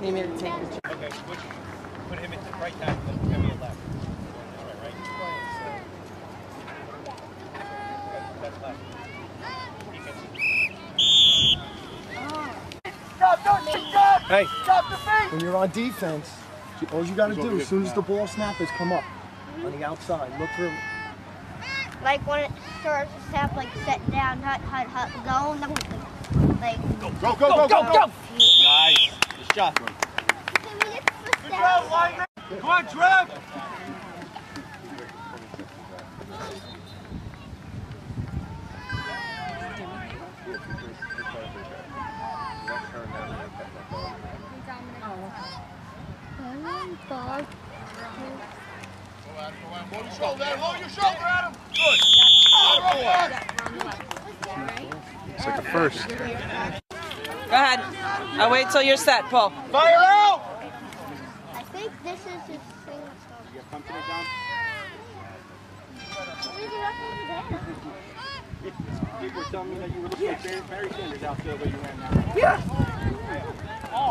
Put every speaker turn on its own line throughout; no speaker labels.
Good run.
Dog.
Need me to take the
Okay, switch. Put him into right tackle. Then give me a left. All right, right. That's left.
Hey, when you're on defense, all you got to do as soon as the ball snaps is come up on the outside. Look for
Like when it starts to step, like set down, hut, hut, hut, go, and then like.
Go, go, go, go, go. Nice. Good shot.
Good job, lineman.
Come on, Trev. Lower your shoulder, lower your shoulder, Adam. Good.
It's like a first.
Go ahead. I'll wait till you're set, Paul.
Fire out.
I think this is his thing.
You come to the down. People were telling me that you were looking Barry, Barry Sanders out there where you ran now.
Yes!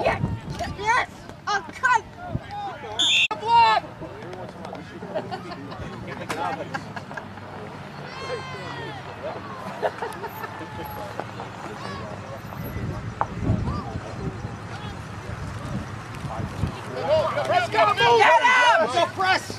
Yes! Yes!
Block! Let's go, move!
Get him!
Let's go, press!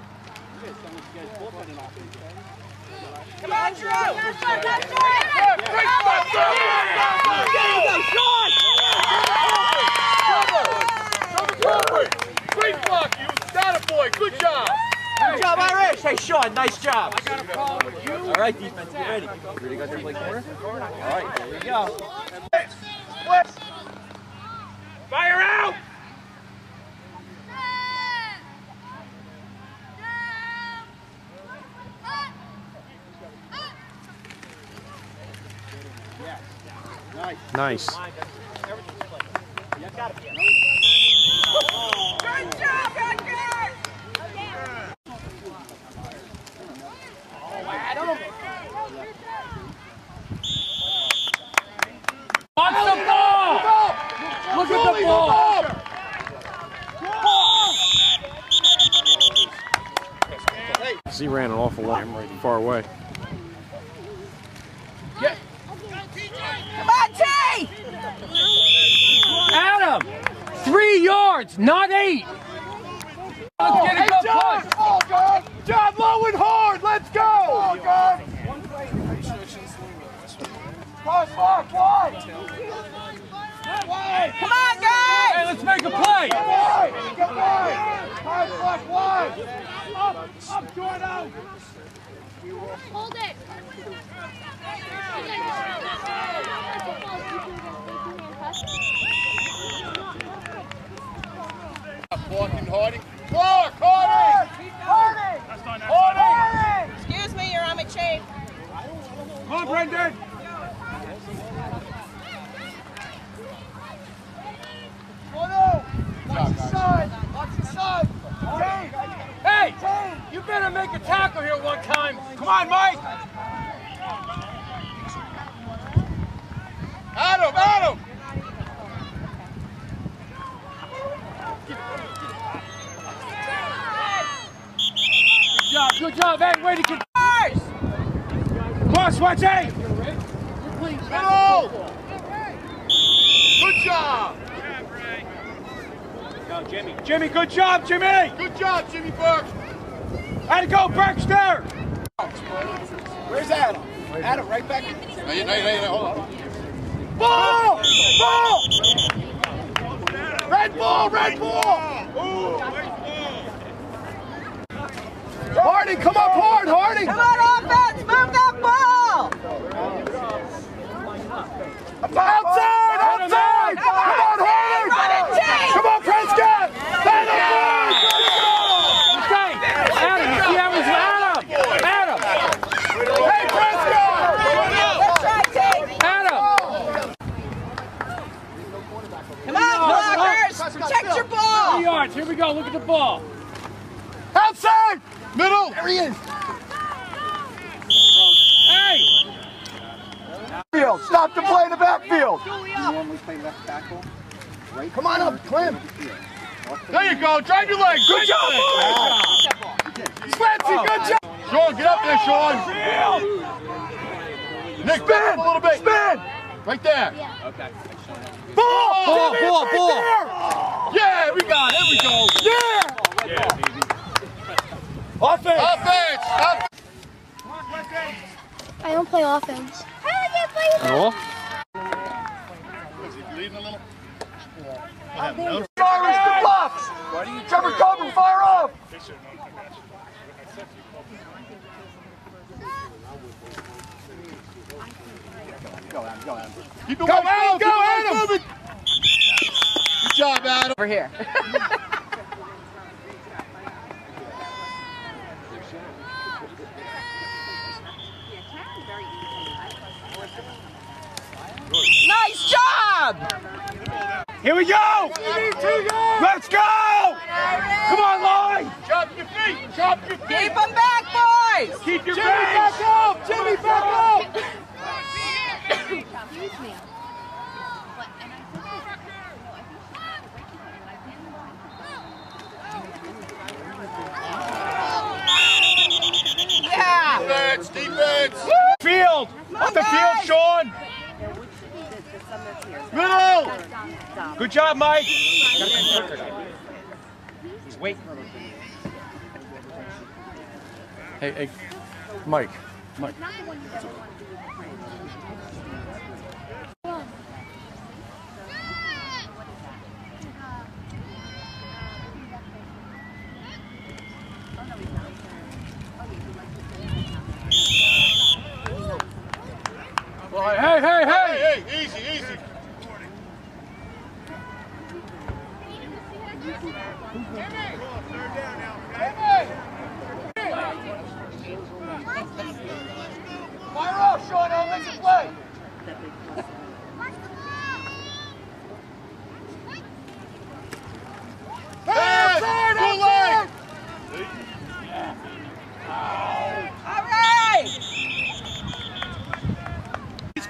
Come on, Drew!
Great block, you! Boy! Good job!
Good job, Irish. Hey, Sean, nice job.
All right, defense, ready. Ready play? All right, you go. Fire out!
Nice.
Good job, Rutgers!
Watch the ball. Look at the ball.
Z ran an awful lot far away.
Come on, T!
Adam, three yards, not eight. Let's get a good push.
Ball, God! John, low and hard! Let's go! Ball, God! Cross block, wide! Wide!
Come on, guys.
Hey, let's make a play.
Get wide! Get wide! High block, wide! Up, up, Jordan!
Hold it.
Blocking Harding. Clark, Harding! Harding! Harding!
Excuse me, you're on my chain.
Come on, Brendan! Watch side! Watch side!
Hey, you better make a tackle here one time.
Come on, Mike! Adam, Adam!
Job, good job. Hey, way to get. Come on, Swatchy.
Middle! Good job!
Go, Jimmy. Jimmy, good job, Jimmy.
Good job, Jimmy Burke!
Way to go, Berkster.
Where's Adam? Adam, right back. No, you, no, no, hold on.
Ball! Ball!
Red ball, red ball!
Harding, come up hard, Harding.
Come on, offense! Move that ball!
Outside, outside. Come on, Harding.
Run it, Jake!
Come on, Prescott. Battle
Okay. Adam, you see that was Adam. Adam.
Hey, Prescott.
Let's try, Jake!
Adam.
Come on, blockers! Protect your ball!
Three yards. Here we go. Look at the ball.
Outside.
Middle!
There he is.
Hey.
Field. Stop the play in the backfield. Come on up, Clem.
There you go, drive your leg! Good job,
Swansea, good ah. job.
Sean, get up there, Sean! Nick, back up a little bit!
Spin.
Right there!
Ball.
Ball,
Jimmy,
ball,
right
ball.
there.
Yeah, we got it, there we go!
Yeah.
Offense! Offense! Offense!
I don't play offense. I don't play
At all?
Irish the blocks. Trevor cover, fire up.
Keep it
Go, Adam,
keep
go,
it
Adam.
Good job, Adam.
Over here. nice job!
Here we go. Let's go. Come on, line.
Chop your feet! Chop your feet!
Keep them back, boys!
Keep your
Jimmy,
base.
back up! Jimmy, back up!
Excuse me. What? And I said, no,
Yeah!
Defense, defense!
Field. Up the field, Sean.
Middle!
Good job, Mike. Wait.
Hey, hey, Mike. Mike.
Hey. Hey, hey,
easy, easy.
Fire off, Sean. I'll make a play.
Hey, good leg!
All right!
He's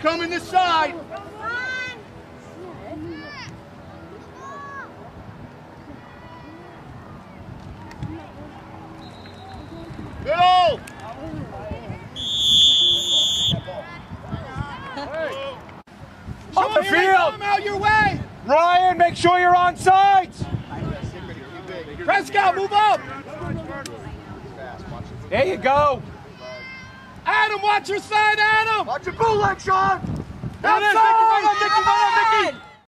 coming this side. Middle!
Up the field.
Come out your way!
Ryan, make sure you're on sides.
Prescott, move up!
There you go.
Adam, watch your side, Adam!
Watch your bootleg, Sean.
There it